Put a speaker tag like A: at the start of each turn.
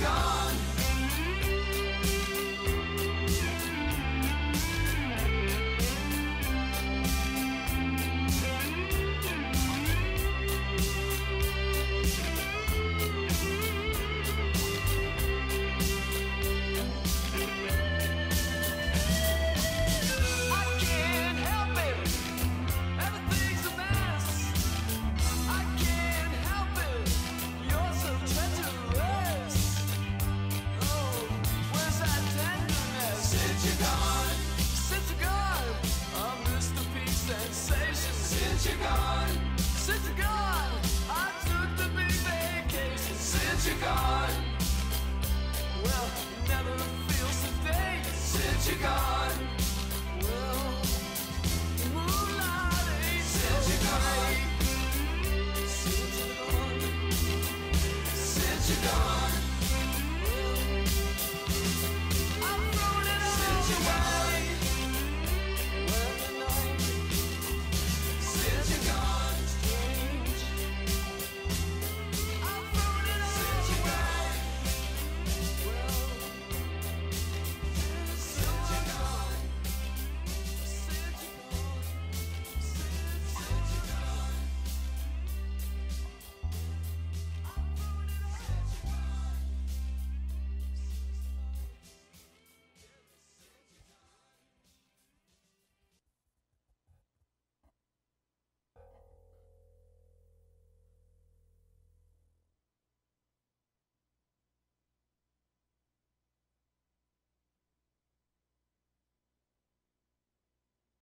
A: gone. Gone. Well, never feel so since you're gone.